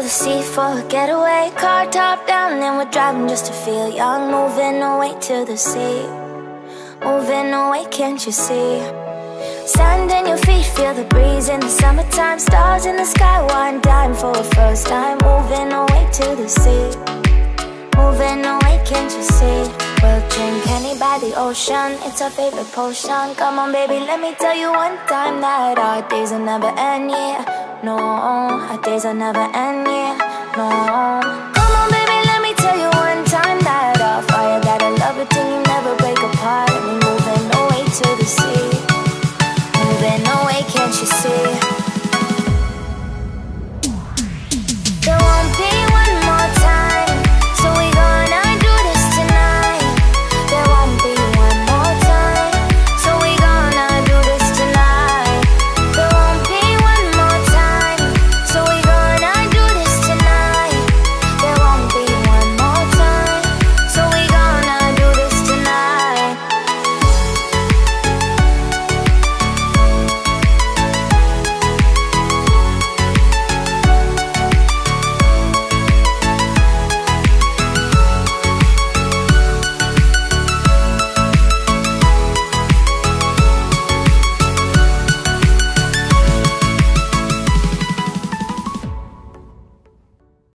sea for a getaway. Car top down and we're driving just to feel young. Moving away to the sea. Moving away, can't you see? Sand in your feet, feel the breeze in the summertime. Stars in the sky, one dime for a first time. Moving away to the sea. Moving away, can't you see? We'll drink Henny by the ocean. It's our favorite potion. Come on baby, let me tell you one time That our days will never end, yeah no Our days will never end, yeah, no. Come on, baby, let me tell you one time That I'll fire, that I love it till you never break apart. And we're moving away to the sea. Moving away, can't you see?